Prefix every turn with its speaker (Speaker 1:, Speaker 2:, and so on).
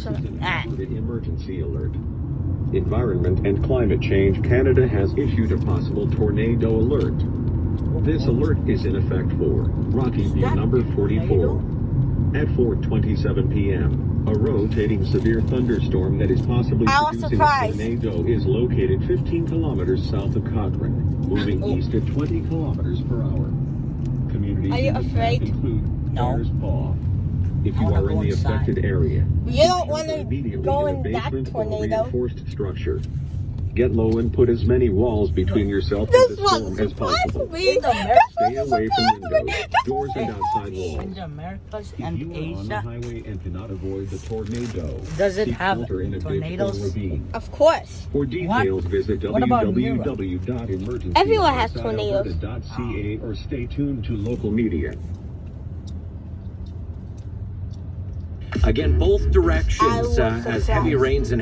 Speaker 1: This is an
Speaker 2: Ah.
Speaker 1: Emergency alert. Environment and Climate Change Canada has issued a possible tornado alert. This alert is in effect for Rocky View number 44. At 4:27 p.m., a rotating severe thunderstorm that is possibly producing a tornado is located 15 kilometers south of Cochrane, moving
Speaker 2: Oh.
Speaker 1: east at 20 kilometers per hour. Communities
Speaker 3: Are you afraid?
Speaker 1: include
Speaker 2: No.
Speaker 1: Bears Paw. If you are in the
Speaker 2: inside.
Speaker 1: affected area,
Speaker 3: You don't want to
Speaker 1: immediately
Speaker 3: go
Speaker 1: in a
Speaker 3: in that tornado.
Speaker 1: reinforced structure. Get low and put as many walls between yourself and the
Speaker 3: was
Speaker 1: storm
Speaker 3: a
Speaker 1: as
Speaker 3: surprise
Speaker 1: possible.
Speaker 3: for me.
Speaker 2: In America.
Speaker 1: Stay away from windows, doors, and outside
Speaker 2: In
Speaker 1: walls.
Speaker 2: the Americas
Speaker 1: If
Speaker 2: and
Speaker 1: you are on the highway and cannot avoid the tornado,
Speaker 2: Does it
Speaker 1: seek
Speaker 2: have
Speaker 1: shelter in a
Speaker 2: tornadoes?
Speaker 1: or ravine.
Speaker 3: Of course.
Speaker 1: For details, visit
Speaker 2: What about Europe?
Speaker 3: Everyone
Speaker 1: www.emergency.ca or stay tuned to local media.
Speaker 4: Again, both directions uh, as heavy rains and